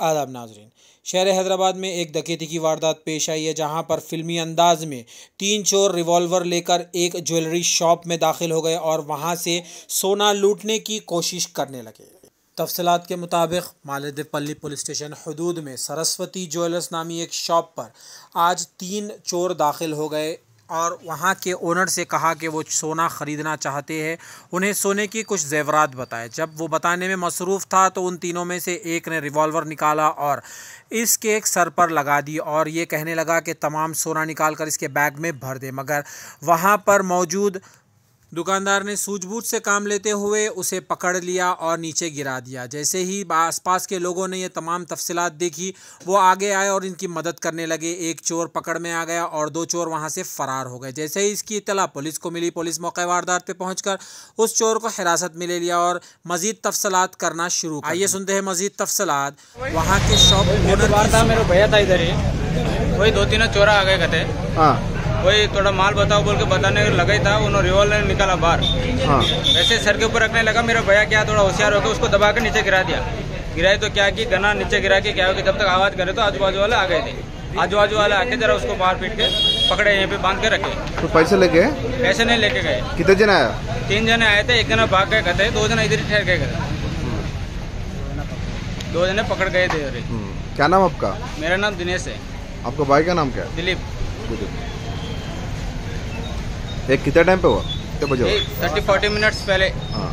आदाब नाजरीन। शहर हैदराबाद में एक डकैती की वारदात पेश आई है, जहाँ पर फिल्मी अंदाज में तीन चोर रिवॉल्वर लेकर एक ज्वेलरी शॉप में दाखिल हो गए और वहाँ से सोना लूटने की कोशिश करने लगे। तफसलत के मुताबिक मालदेपल्ली पुलिस स्टेशन हदूद में सरस्वती ज्वेलर्स नामी एक शॉप पर आज तीन चोर दाखिल हो गए। और वहाँ के ओनर से कहा कि वो सोना ख़रीदना चाहते हैं। उन्हें सोने की कुछ जेवरात बताए। जब वो बताने में मसरूफ़ था तो उन तीनों में से एक ने रिवॉल्वर निकाला और इसके एक सर पर लगा दी और ये कहने लगा कि तमाम सोना निकाल कर इसके बैग में भर दे। मगर वहाँ पर मौजूद दुकानदार ने सूझबूझ से काम लेते हुए उसे पकड़ लिया और नीचे गिरा दिया। जैसे ही आसपास के लोगों ने ये तमाम तफसीत देखी वो आगे आए और इनकी मदद करने लगे। एक चोर पकड़ में आ गया और दो चोर वहाँ से फ़रार हो गए। जैसे ही इसकी इतला पुलिस को मिली पुलिस मौके वारदात पर पहुँच उस चोर को हिरासत में ले लिया और मज़ीद तफसलात करना शुरू आइए सुनते हैं मज़ीद तफसलात। वहाँ के शॉप मेरे भैया था इधर ही। वही दो तीनों चोरा आ गए कहते। हाँ। वही थोड़ा माल बताओ बोल के बताने लगा ही था उन्होंने रिवॉल्वर निकाला बाहर। हाँ। वैसे सर के ऊपर रखने लगा मेरा भैया क्या थोड़ा होशियार होकर उसको दबा कर नीचे गिरा दिया। गिराई तो क्या की गना नीचे गिरा के क्या हो जब तक आवाज़ करे तो आजू बाजू वाले आ गए थे। आजू बाजू वाले आके जरा उसको बाहर पीट के पकड़े यहीं पे बाँध के रखे। तो पैसे लेके पैसे नहीं लेके गए। कितने जन आया तीन जने आए थे एक जना भाग गए कहते दो जना इधर ही ठहर गए दो जने पकड़ गए थे हम्म। क्या नाम आपका? मेरा नाम दिनेश है। आपका भाई का नाम क्या दिलीप। एक कितने टाइम पे हुआ? कितने बजे। थर्टी फोर्टी मिनट्स पहले। हाँ।